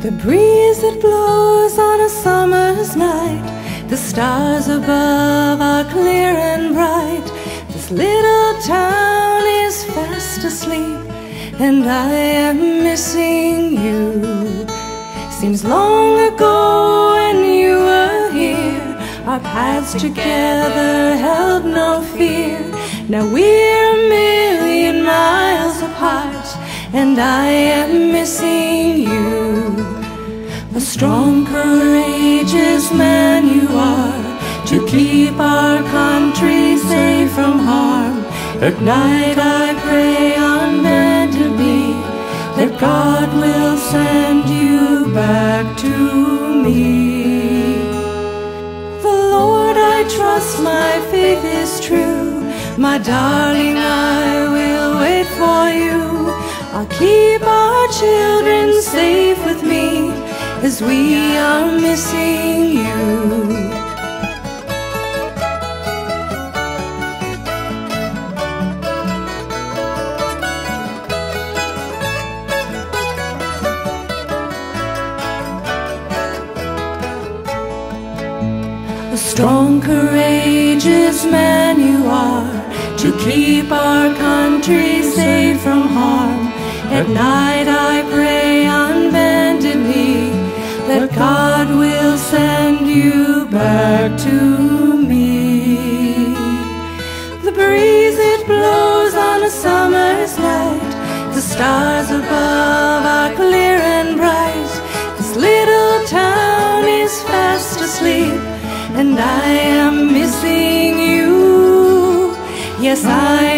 The breeze that blows on a summer's night, the stars above are clear and bright. This little town is fast asleep, and I am missing you. Seems long ago when you were here, our paths together held no fear. Now we're a million miles apart, and I am missing you. A strong, courageous man you are to keep our country safe from harm. At night I pray on to be. that God will send you back to me. The Lord I trust, my faith is true. My darling, I will wait for you. I'll keep our children safe with me as we are missing you. A strong, courageous man you are to keep our country safe from harm. At night I pray on bended knee that God will send you back to me. The breeze it blows on a summer's night, the stars above are clear and bright. This little town is fast asleep and I am missing you. Yes, I